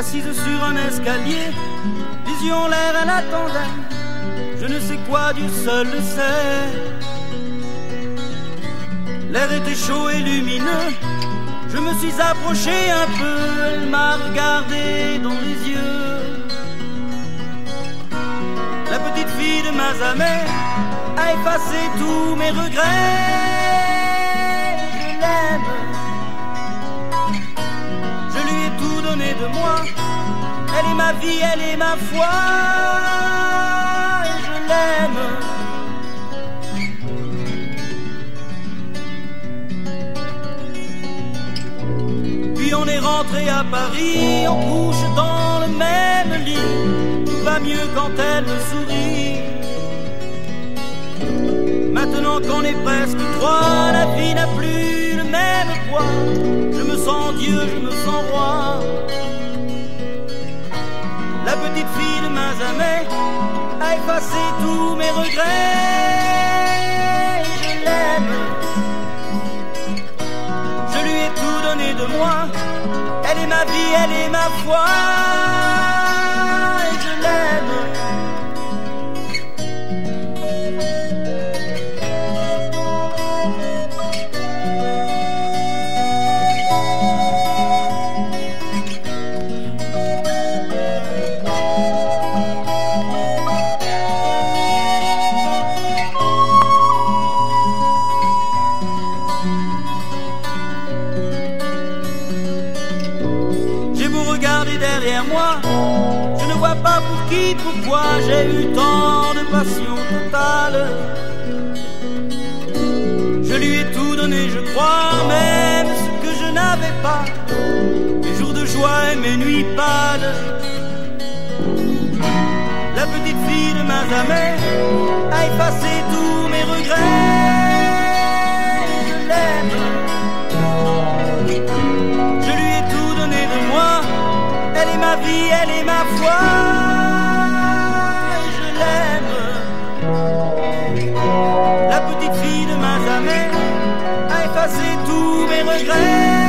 assise sur un escalier, yeux en l'air, elle attendait. Je ne sais quoi, Dieu seul le sait. L'air était chaud et lumineux. Je me suis approché un peu, elle m'a regardé dans les yeux. La petite fille de Mazamet a effacé tous mes regrets. Ma vie, elle est ma foi. Et je l'aime. Puis on est rentré à Paris, on couche dans le même lit. Tout va mieux quand elle me sourit. Maintenant qu'on est presque trois, la vie n'a plus le même poids. Je me sens Dieu, je me sens roi. Mazamet a effacé tous mes regrets. Je l'aime. Je lui ai tout donné de moi. Elle est ma vie, elle est ma foi. Et je l'aime. Derrière moi, je ne vois pas pour qui, pourquoi j'ai eu tant de passion totale. Je lui ai tout donné, je crois, même ce que je n'avais pas, mes jours de joie et mes nuits pâles. La petite fille de Mazamet a ma vie, elle est ma foi. Je l'aime. La petite fille de Mazamet a effacé tous mes regrets.